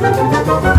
Música